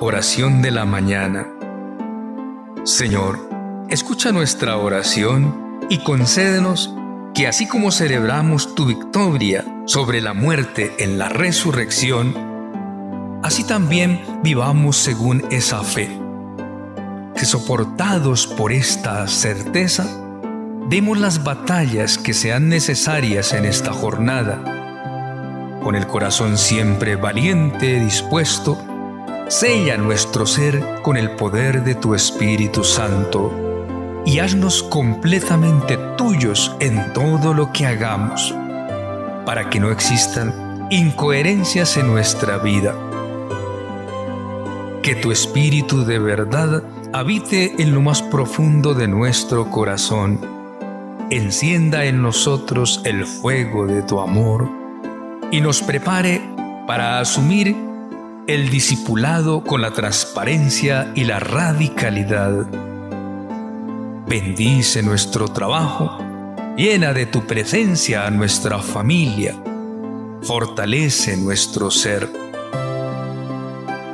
Oración de la mañana. Señor, escucha nuestra oración y concédenos que así como celebramos tu victoria sobre la muerte en la resurrección, así también vivamos según esa fe. Que soportados por esta certeza, demos las batallas que sean necesarias en esta jornada. Con el corazón siempre valiente, dispuesto, sella nuestro ser con el poder de tu Espíritu Santo y haznos completamente tuyos en todo lo que hagamos, para que no existan incoherencias en nuestra vida. Que tu Espíritu de verdad habite en lo más profundo de nuestro corazón, encienda en nosotros el fuego de tu amor y nos prepare para asumir el discipulado con la transparencia y la radicalidad Bendice nuestro trabajo, llena de tu presencia a nuestra familia, fortalece nuestro ser.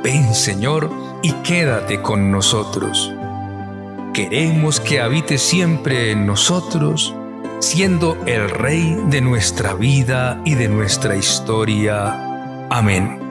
Ven Señor y quédate con nosotros. Queremos que habite siempre en nosotros, siendo el Rey de nuestra vida y de nuestra historia. Amén.